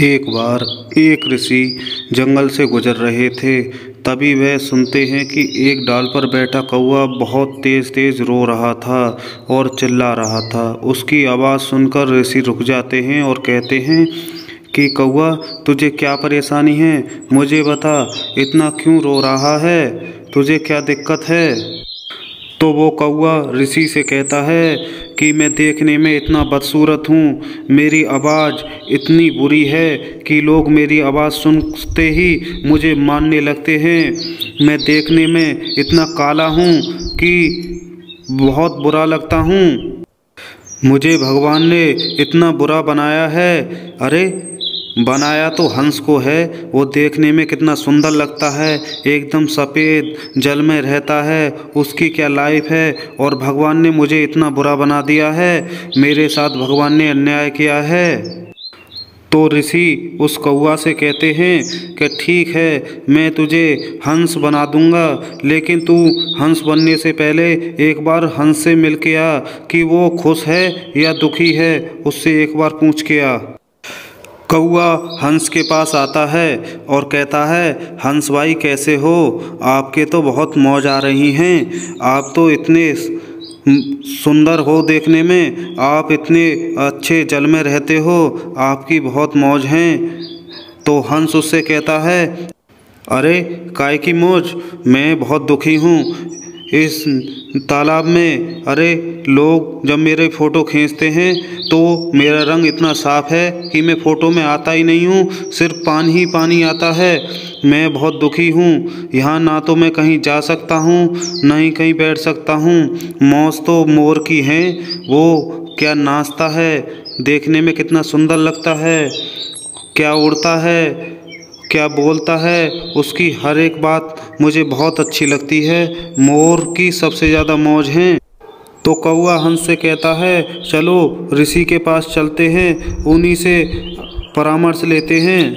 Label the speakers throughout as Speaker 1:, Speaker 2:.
Speaker 1: एक बार एक ऋषि जंगल से गुजर रहे थे, तभी वह सुनते हैं कि एक डाल पर बैठा कौआ बहुत तेज़ तेज़ रो रहा था और चिल्ला रहा था। उसकी आवाज़ सुनकर ऋषि रुक जाते हैं और कहते हैं कि कौआ तुझे क्या परेशानी है? मुझे बता, इतना क्यों रो रहा है? तुझे क्या दिक्कत है? तो वो कौआ ऋषि से कहता है कि मैं देखने में इतना बदसूरत हूँ, मेरी आवाज़ इतनी बुरी है कि लोग मेरी आवाज़ सुनते ही मुझे मानने लगते हैं। मैं देखने में इतना काला हूँ कि बहुत बुरा लगता हूँ। मुझे भगवान ने इतना बुरा बनाया है। अरे बनाया तो हंस को है। वो देखने में कितना सुंदर लगता है। एकदम सफ़ेद जल में रहता है। उसकी क्या लाइफ है? और भगवान ने मुझे इतना बुरा बना दिया है। मेरे साथ भगवान ने अन्याय किया है। तो ऋषि उस कौआ से कहते हैं कि ठीक है, मैं तुझे हंस बना दूँगा। लेकिन तू हंस बनने से पहले एक बार हंस से मिल के आ कि वो खुश है या दुखी है, उससे एक बार पूछ के आ। कौआ हंस के पास आता है और कहता है, हंस भाई, कैसे हो? आपके तो बहुत मौज आ रही हैं। आप तो इतने सुंदर हो देखने में। आप इतने अच्छे जल में रहते हो। आपकी बहुत मौज हैं। तो हंस उससे कहता है, अरे, काय की मौज? मैं बहुत दुखी हूँ। इस तालाब में, अरे लोग, जब मेरे फ़ोटो खींचते हैं तो मेरा रंग इतना साफ़ है कि मैं फ़ोटो में आता ही नहीं हूँ, सिर्फ़ पानी ही पानी आता है। मैं बहुत दुखी हूँ, यहाँ ना तो मैं कहीं जा सकता हूँ, ना ही कहीं बैठ सकता हूँ। मौज तो मोर की है, वो क्या नाचता है, देखने में कितना सुंदर लगता है, क्या उड़ता है क्या बोलता है? उसकी हर एक बात मुझे बहुत अच्छी लगती है। मोर की सबसे ज़्यादा मौज हैं। तो कौआ हंस से कहता है, चलो, ऋषि के पास चलते हैं। उन्हीं से परामर्श लेते हैं।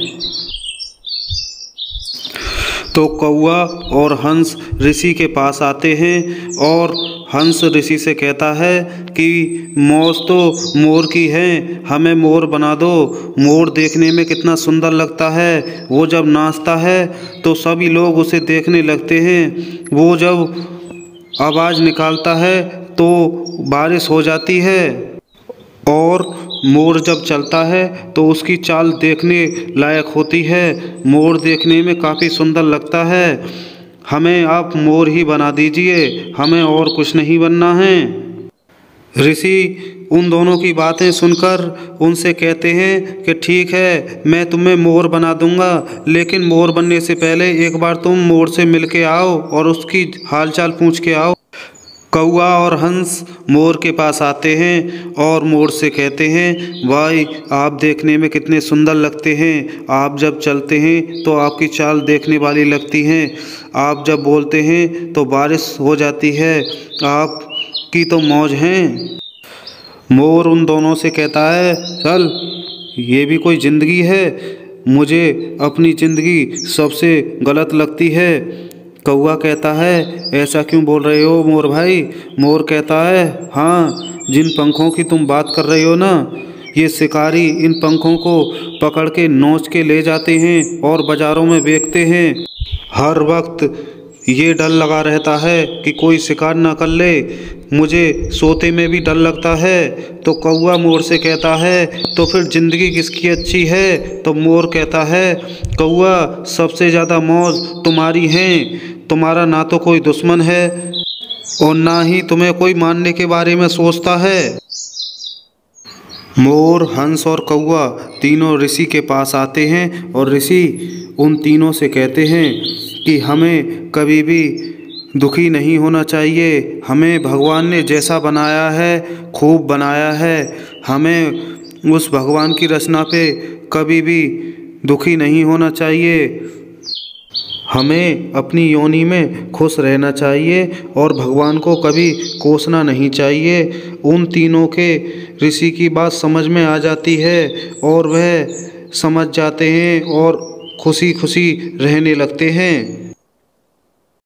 Speaker 1: तो कौआ और हंस ऋषि के पास आते हैं और हंस ऋषि से कहता है कि, मौज तो मोर की है, हमें मोर बना दो। मोर देखने में कितना सुंदर लगता है। वो जब नाचता है तो सभी लोग उसे देखने लगते हैं। वो जब आवाज़ निकालता है तो बारिश हो जाती है। और मोर जब चलता है तो उसकी चाल देखने लायक होती है। मोर देखने में काफ़ी सुंदर लगता है। हमें आप मोर ही बना दीजिए, हमें और कुछ नहीं बनना है। ऋषि उन दोनों की बातें सुनकर उनसे कहते हैं कि ठीक है, मैं तुम्हें मोर बना दूँगा, लेकिन मोर बनने से पहले एक बार तुम मोर से मिल के आओ और उसकी हालचाल पूछ के आओ। कौआ और हंस मोर के पास आते हैं और मोर से कहते हैं, भाई, आप देखने में कितने सुंदर लगते हैं। आप जब चलते हैं तो आपकी चाल देखने वाली लगती हैं। आप जब बोलते हैं तो बारिश हो जाती है। आप की तो मौज हैं। मोर उन दोनों से कहता है, चल, ये भी कोई ज़िंदगी है। मुझे अपनी ज़िंदगी सबसे गलत लगती है। कौआ कहता है, ऐसा क्यों बोल रहे हो मोर भाई? मोर कहता है हाँ जिन पंखों की तुम बात कर रहे हो ना, ये शिकारी इन पंखों को पकड़ के नोच के ले जाते हैं और बाज़ारों में बेचते हैं। हर वक्त ये डर लगा रहता है कि कोई शिकार ना कर ले। मुझे सोते में भी डर लगता है। तो कौआ मोर से कहता है तो फिर ज़िंदगी किसकी अच्छी है? तो मोर कहता है कौआ सबसे ज़्यादा मौज तुम्हारी हैं। तुम्हारा ना तो कोई दुश्मन है और ना ही तुम्हें कोई मानने के बारे में सोचता है। मोर, हंस और कौआ तीनों ऋषि के पास आते हैं और ऋषि उन तीनों से कहते हैं कि हमें कभी भी दुखी नहीं होना चाहिए। हमें भगवान ने जैसा बनाया है, खूब बनाया है। हमें उस भगवान की रचना पे कभी भी दुखी नहीं होना चाहिए। हमें अपनी योनि में खुश रहना चाहिए और भगवान को कभी कोसना नहीं चाहिए। उन तीनों के ऋषि की बात समझ में आ जाती है और वह समझ जाते हैं और खुशी खुशी रहने लगते हैं।